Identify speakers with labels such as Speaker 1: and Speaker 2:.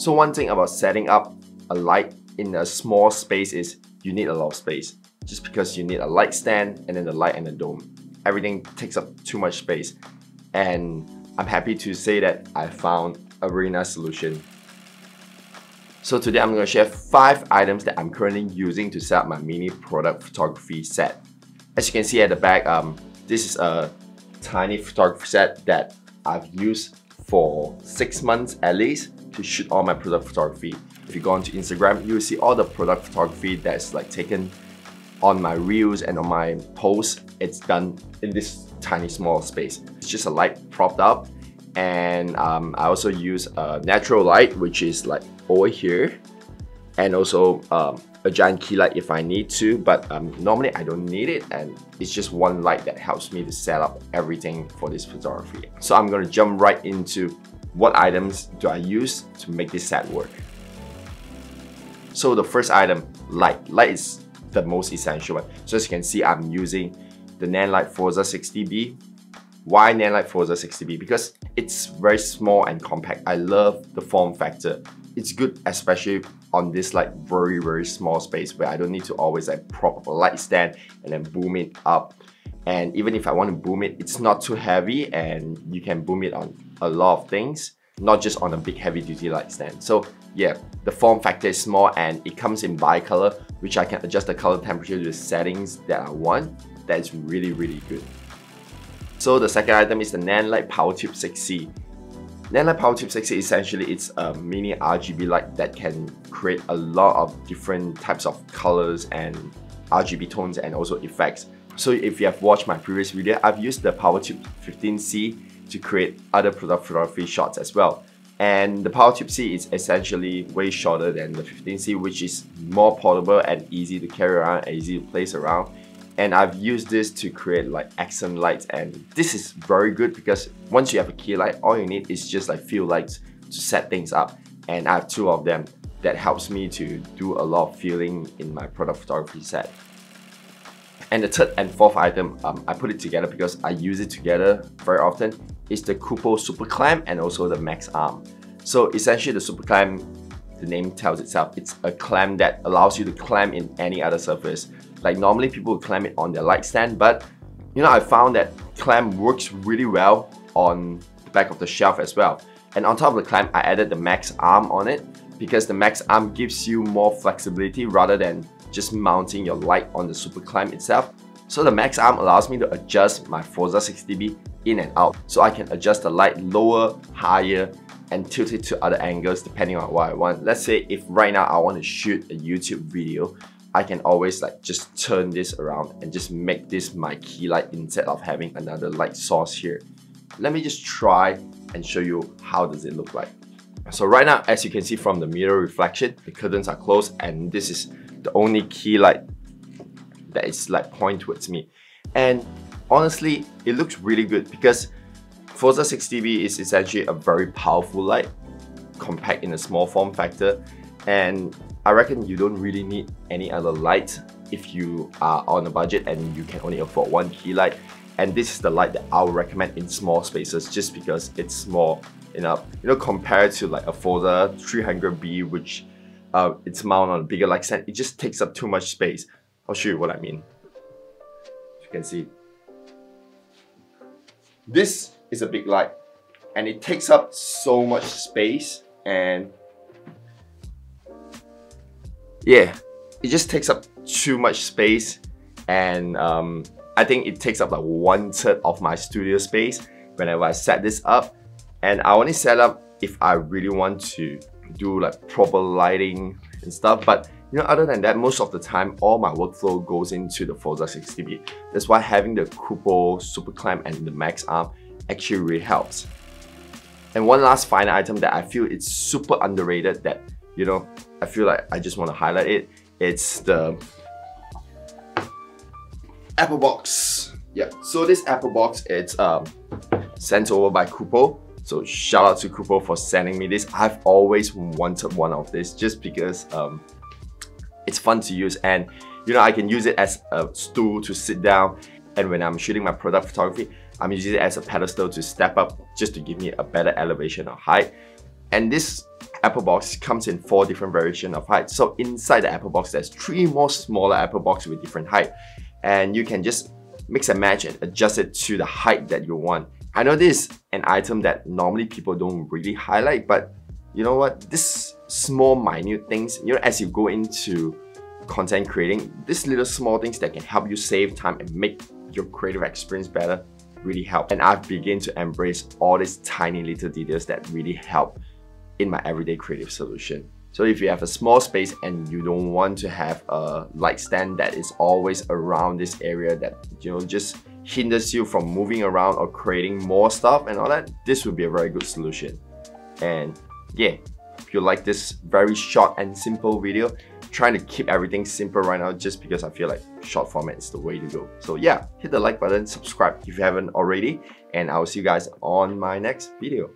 Speaker 1: So one thing about setting up a light in a small space is you need a lot of space. Just because you need a light stand and then the light and the dome. Everything takes up too much space. And I'm happy to say that I found a really nice solution. So today I'm going to share 5 items that I'm currently using to set up my mini product photography set. As you can see at the back, um, this is a tiny photography set that I've used for 6 months at least to shoot all my product photography. If you go onto Instagram, you will see all the product photography that's like taken on my reels and on my posts. It's done in this tiny small space. It's just a light propped up and um, I also use a natural light which is like over here and also um, a giant key light if I need to but um, normally I don't need it and it's just one light that helps me to set up everything for this photography. So I'm gonna jump right into what items do I use to make this set work. So the first item, light. Light is the most essential one. So as you can see, I'm using the Nanlite Forza 60B why Nanlite Forza 60B? Because it's very small and compact. I love the form factor. It's good especially on this like very very small space where I don't need to always like prop up a light stand and then boom it up. And even if I want to boom it, it's not too heavy and you can boom it on a lot of things, not just on a big heavy duty light stand. So yeah, the form factor is small and it comes in bi-color, which I can adjust the color temperature to the settings that I want. That's really, really good. So the second item is the Nanlite PavoTube 6C. Nanlite PavoTube 6C essentially it's a mini RGB light that can create a lot of different types of colors and RGB tones and also effects. So if you have watched my previous video, I've used the PavoTube 15C to create other product photography shots as well. And the PavoTube C is essentially way shorter than the 15C, which is more portable and easy to carry around and easy to place around and I've used this to create like accent lights and this is very good because once you have a key light all you need is just like few lights to set things up and I have two of them that helps me to do a lot of feeling in my product photography set. And the third and fourth item, um, I put it together because I use it together very often, is the Kupo Super Clamp and also the Max Arm. So essentially the Super Clamp, the name tells itself, it's a clamp that allows you to clamp in any other surface. Like normally people would clamp it on their light stand, but you know, I found that clamp works really well on the back of the shelf as well. And on top of the clamp, I added the max arm on it because the max arm gives you more flexibility rather than just mounting your light on the super clamp itself. So the max arm allows me to adjust my Forza 60B in and out. So I can adjust the light lower, higher, and tilt it to other angles depending on what I want. Let's say if right now I want to shoot a YouTube video, I can always like just turn this around and just make this my key light instead of having another light source here. Let me just try and show you how does it look like. So right now, as you can see from the mirror reflection, the curtains are closed and this is the only key light that is like point towards me. And honestly, it looks really good because Forza 60B is essentially a very powerful light, compact in a small form factor, and I reckon you don't really need any other light if you are on a budget and you can only afford one key light. And this is the light that I would recommend in small spaces just because it's small enough. You know, compared to like a Forza 300B, which uh, it's mounted on a bigger light stand, it just takes up too much space. I'll show you what I mean. As you can see. This is a big light and it takes up so much space and yeah, it just takes up too much space and um, I think it takes up like one third of my studio space whenever I set this up and I only set up if I really want to do like proper lighting and stuff but you know other than that most of the time all my workflow goes into the Forza 60B that's why having the Kupo super clamp and the max arm actually really helps and one last final item that I feel it's super underrated that you know I feel like I just want to highlight it. It's the Apple Box. Yeah, so this Apple Box, it's um, sent over by Kupo. So shout out to Kupo for sending me this. I've always wanted one of this just because um, it's fun to use and you know I can use it as a stool to sit down and when I'm shooting my product photography, I'm using it as a pedestal to step up just to give me a better elevation or height. And this Apple box comes in four different variation of height. So inside the Apple box, there's three more smaller Apple box with different height. And you can just mix and match and adjust it to the height that you want. I know this is an item that normally people don't really highlight, but you know what? This small minute things, you know, as you go into content creating, these little small things that can help you save time and make your creative experience better really help. And I've begun to embrace all these tiny little details that really help in my everyday creative solution. So if you have a small space and you don't want to have a light stand that is always around this area that you know just hinders you from moving around or creating more stuff and all that, this would be a very good solution. And yeah, if you like this very short and simple video, trying to keep everything simple right now just because I feel like short format is the way to go. So yeah, hit the like button, subscribe if you haven't already, and I'll see you guys on my next video.